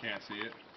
Can't see it.